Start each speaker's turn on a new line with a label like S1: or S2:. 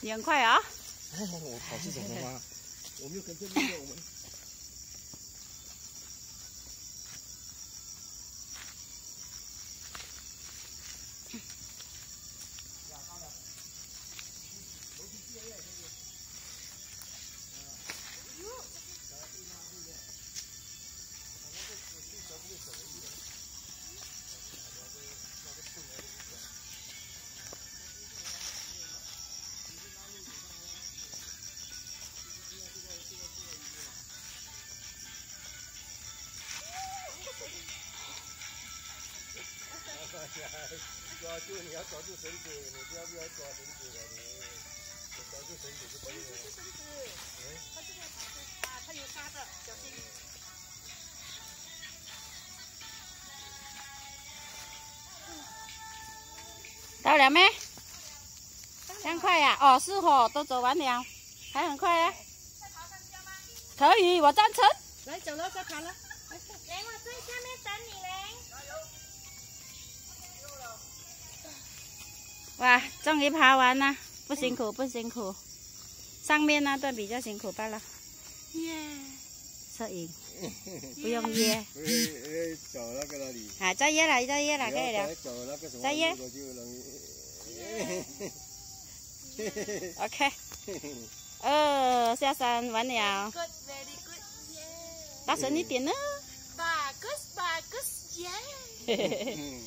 S1: 你很快啊！
S2: 我跑是什么吗？我没有跟着那个我们。抓住你要抓住绳子，你不要不要抓绳子了，你抓住绳子就可以了。绳子，嗯，它这个啊，它有沙的，小心。
S1: 到了没？这样快呀？哦，是哦，都走完了，还很快啊。可以，我赞成。
S3: 来，走了，再爬了。
S1: 哇，终于爬完了，不辛苦不辛苦，上面那段比较辛苦罢了。耶，摄影，不用约。
S2: 走那个哪里？
S1: 啊，再约了，再约了，可以了。再约。OK。哦，下山完了。大声一点呢。
S4: Bagus, bagus, yeah.